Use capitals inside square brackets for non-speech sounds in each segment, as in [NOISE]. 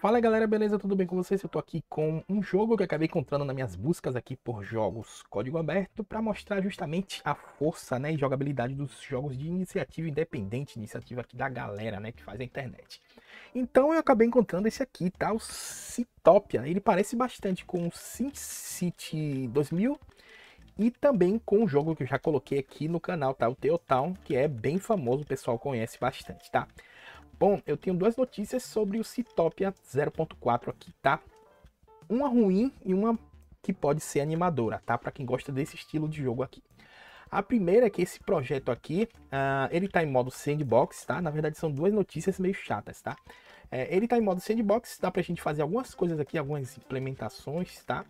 Fala galera, beleza? Tudo bem com vocês? Eu tô aqui com um jogo que eu acabei encontrando nas minhas buscas aqui por jogos código aberto para mostrar justamente a força né, e jogabilidade dos jogos de iniciativa independente, iniciativa aqui da galera né, que faz a internet. Então eu acabei encontrando esse aqui, tá? O Citopia. Ele parece bastante com o SimCity 2000 e também com um jogo que eu já coloquei aqui no canal, tá? O Teotown, que é bem famoso, o pessoal conhece bastante, tá? Bom, eu tenho duas notícias sobre o Citopia 0.4 aqui, tá? Uma ruim e uma que pode ser animadora, tá? Para quem gosta desse estilo de jogo aqui. A primeira é que esse projeto aqui, uh, ele tá em modo sandbox, tá? Na verdade são duas notícias meio chatas, tá? É, ele tá em modo sandbox, dá pra gente fazer algumas coisas aqui, algumas implementações, tá?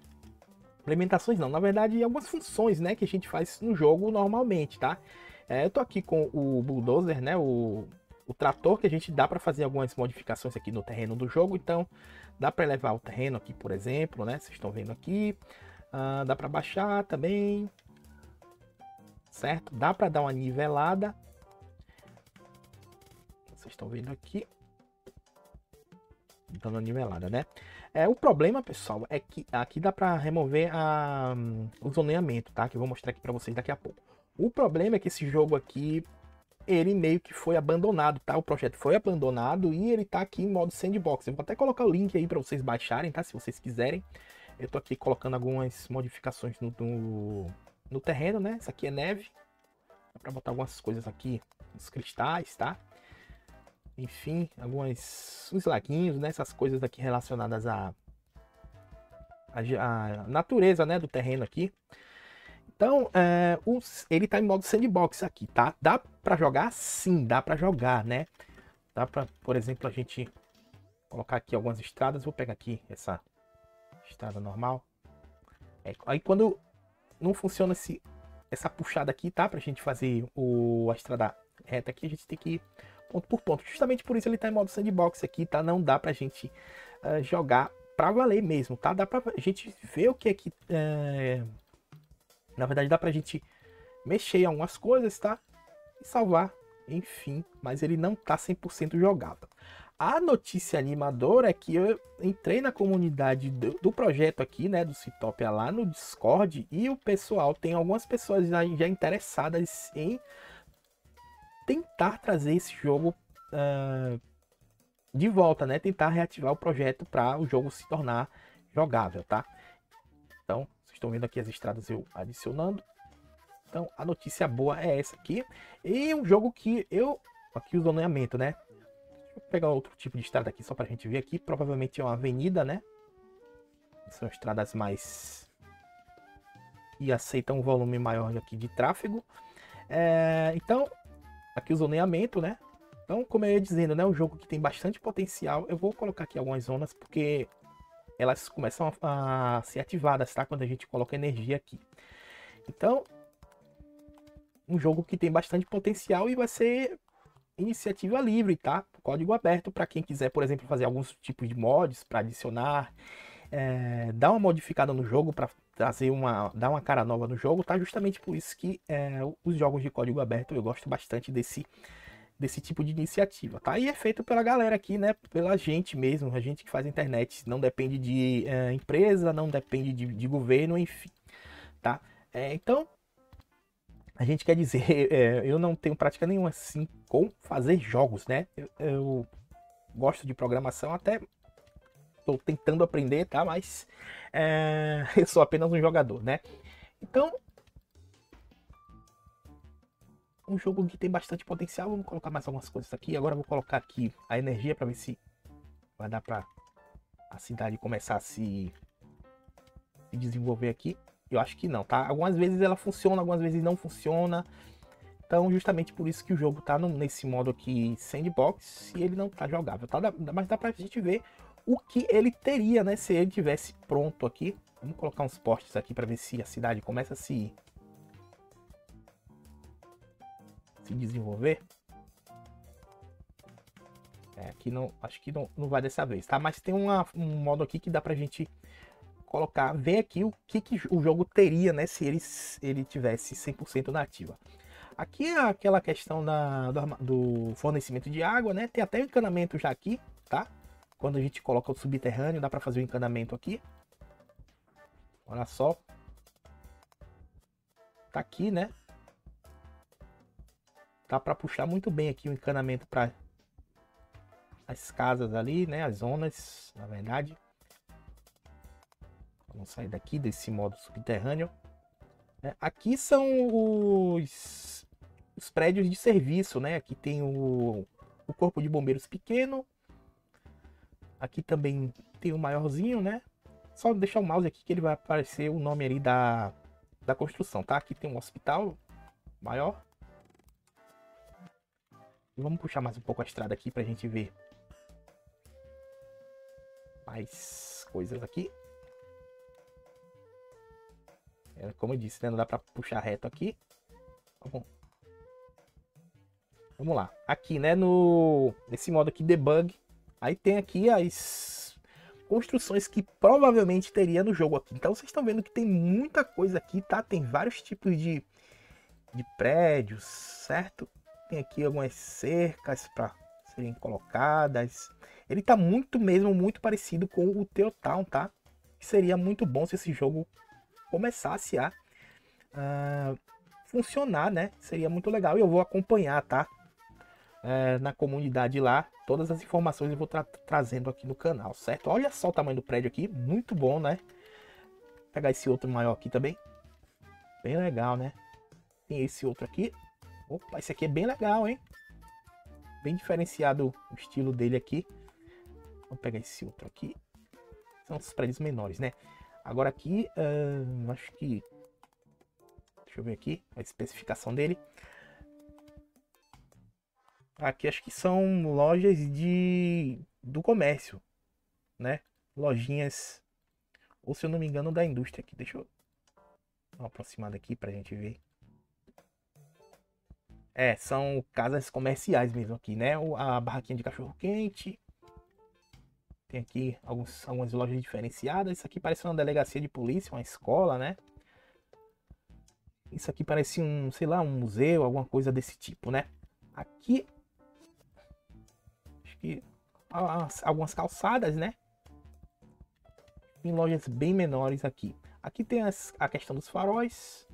Implementações não, na verdade algumas funções, né? Que a gente faz no jogo normalmente, tá? É, eu tô aqui com o Bulldozer, né? O o trator que a gente dá para fazer algumas modificações aqui no terreno do jogo. Então, dá para elevar o terreno aqui, por exemplo, né? Vocês estão vendo aqui. Uh, dá para baixar também. Certo? Dá para dar uma nivelada. Vocês estão vendo aqui. Dando uma nivelada, né? É, o problema, pessoal, é que aqui dá para remover a, um, o zoneamento, tá? Que eu vou mostrar aqui para vocês daqui a pouco. O problema é que esse jogo aqui ele meio que foi abandonado, tá? O projeto foi abandonado e ele tá aqui em modo sandbox. Eu vou até colocar o link aí para vocês baixarem, tá? Se vocês quiserem. Eu tô aqui colocando algumas modificações no, no, no terreno, né? Isso aqui é neve. Dá pra botar algumas coisas aqui, os cristais, tá? Enfim, alguns uns laguinhos, né? Essas coisas aqui relacionadas à, à, natureza, né? Do terreno aqui. Então, é, ele tá em modo sandbox aqui, tá? Dá para jogar? Sim, dá para jogar, né? Dá para, por exemplo, a gente colocar aqui algumas estradas. Vou pegar aqui essa estrada normal. É, aí quando não funciona esse, essa puxada aqui, tá? Pra gente fazer o, a estrada reta aqui, a gente tem que ir ponto por ponto. Justamente por isso ele tá em modo sandbox aqui, tá? Não dá pra gente uh, jogar pra valer mesmo, tá? Dá pra gente ver o que é que... Uh, na verdade, dá pra gente mexer em algumas coisas, tá? E salvar, enfim. Mas ele não tá 100% jogável. A notícia animadora é que eu entrei na comunidade do, do projeto aqui, né, do Citopia lá no Discord, e o pessoal, tem algumas pessoas já, já interessadas em tentar trazer esse jogo uh, de volta, né, tentar reativar o projeto para o jogo se tornar jogável, tá? Então, estão vendo aqui as estradas eu adicionando. Então a notícia boa é essa aqui. E um jogo que eu. Aqui o zoneamento, né? Eu pegar outro tipo de estrada aqui só pra gente ver aqui. Provavelmente é uma avenida, né? São estradas mais. E aceitam um volume maior aqui de tráfego. É... Então, aqui o zoneamento, né? Então, como eu ia dizendo, né? Um jogo que tem bastante potencial. Eu vou colocar aqui algumas zonas, porque elas começam a, a ser ativadas, tá? Quando a gente coloca energia aqui. Então, um jogo que tem bastante potencial e vai ser iniciativa livre, tá? Código aberto para quem quiser, por exemplo, fazer alguns tipos de mods para adicionar, é, dar uma modificada no jogo para trazer uma, dar uma cara nova no jogo, tá? Justamente por isso que é, os jogos de código aberto eu gosto bastante desse desse tipo de iniciativa, tá? E é feito pela galera aqui, né? Pela gente mesmo, a gente que faz internet. Não depende de é, empresa, não depende de, de, governo, enfim, tá? É, então, a gente quer dizer, é, [LAUGHS] eu não tenho prática nenhuma assim com fazer jogos, né? Eu, eu gosto de programação, até estou tentando aprender, tá? Mas é, [LAUGHS] eu sou apenas um jogador, né? Então, um jogo que tem bastante potencial. Vamos colocar mais algumas coisas aqui. Agora vou colocar aqui a energia para ver se vai dar para a cidade começar a se, se desenvolver aqui. Eu acho que não, tá? Algumas vezes ela funciona, algumas vezes não funciona. Então, justamente por isso que o jogo tá no, nesse modo aqui sandbox e ele não tá jogável, tá? Mas dá pra gente ver o que ele teria, né? Se ele tivesse pronto aqui. Vamos colocar uns postes aqui para ver se a cidade começa a se se desenvolver. É, aqui não, acho que não, não vai dessa vez, tá? Mas tem uma, um modo aqui que dá pra gente colocar, ver aqui o que, que o jogo teria, né? Se ele, ele tivesse 100% nativa. Aqui é aquela questão da, do, do, fornecimento de água, né? Tem até encanamento já aqui, tá? quando a gente coloca o subterrâneo, dá para fazer o encanamento aqui. Olha só. Tá aqui, né? Dá para puxar muito bem aqui o encanamento para as casas ali, né? As zonas, na verdade. Vamos sair daqui desse modo subterrâneo. É, aqui são os, os prédios de serviço, né? Aqui tem o, o corpo de bombeiros pequeno. Aqui também tem o maiorzinho, né? Só deixar o mouse aqui que ele vai aparecer o nome ali da, da construção, tá? Aqui tem um hospital maior. Vamos puxar mais um pouco a estrada aqui pra gente ver mais coisas aqui. É, como eu disse, né? Não dá pra puxar reto aqui. Vamos, vamos lá. Aqui, né? No, nesse modo aqui, debug. Aí tem aqui as construções que provavelmente teria no jogo aqui. Então vocês estão vendo que tem muita coisa aqui, tá? Tem vários tipos de, de prédios, certo? Tem aqui algumas cercas para serem colocadas. Ele tá muito mesmo, muito parecido com o Teotown, tá? Seria muito bom se esse jogo começasse a uh, funcionar, né? Seria muito legal. E eu vou acompanhar, tá? Uh, na comunidade lá. Todas as informações eu vou tra trazendo aqui no canal, certo? Olha só o tamanho do prédio aqui. Muito bom, né? Vou pegar esse outro maior aqui também. Bem legal, né? Tem esse outro aqui. Opa, esse aqui é bem legal, hein? Bem diferenciado o estilo dele aqui. Vamos pegar esse outro aqui. São os prédios menores, né? Agora aqui, uh, acho que... Deixa eu ver aqui a especificação dele. Aqui acho que são lojas de do comércio, né? Lojinhas, ou se eu não me engano, da indústria aqui. Deixa eu dar uma aproximada aqui pra gente ver. É, são casas comerciais mesmo aqui, né? A barraquinha de cachorro quente, tem aqui alguns, algumas lojas diferenciadas. Isso aqui parece uma delegacia de polícia, uma escola, né? Isso aqui parece um, sei lá, um museu, alguma coisa desse tipo, né? Aqui, acho que algumas calçadas, né? Em lojas bem menores aqui. Aqui tem as, a questão dos faróis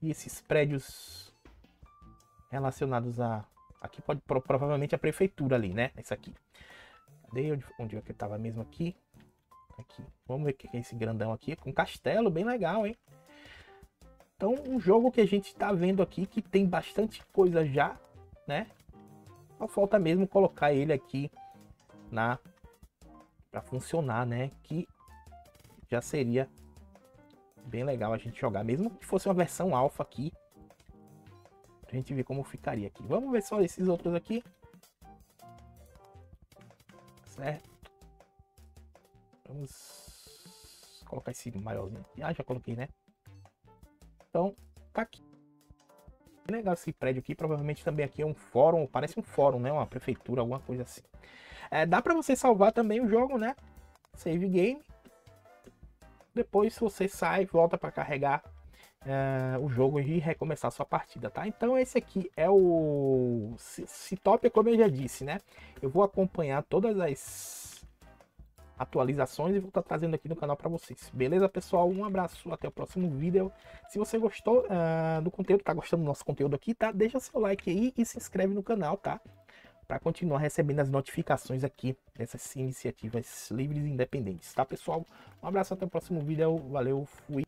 e esses prédios relacionados a aqui pode provavelmente a prefeitura ali, né? Esse aqui. Cadê onde, onde é que tava mesmo aqui? Aqui. Vamos ver o que é esse grandão aqui. Com castelo, bem legal, hein? Então, um jogo que a gente está vendo aqui que tem bastante coisa já, né? Só falta mesmo colocar ele aqui na para funcionar, né? Que já seria bem legal a gente jogar, mesmo que fosse uma versão alfa aqui. Gente ver como ficaria aqui. Vamos ver só esses outros aqui certo? Vamos colocar esse maiorzinho aqui. Ah, já coloquei, né? Então, tá aqui. Legal esse prédio aqui. Provavelmente também aqui é um fórum. Parece um fórum, né? Uma prefeitura, alguma coisa assim. É, dá pra você salvar também o jogo, né? Save game. Depois você sai, volta para carregar é, o jogo e recomeçar sua partida, tá? Então esse aqui é o Citopia, como eu já disse, né? Eu vou acompanhar todas as atualizações e vou estar tá trazendo aqui no canal para vocês. Beleza, pessoal? Um abraço, até o próximo vídeo. Se você gostou uh, do conteúdo, tá gostando do nosso conteúdo aqui, tá? Deixa seu like aí e se inscreve no canal, tá? Para continuar recebendo as notificações aqui dessas iniciativas livres e independentes, tá, pessoal? Um abraço, até o próximo vídeo. Valeu, fui!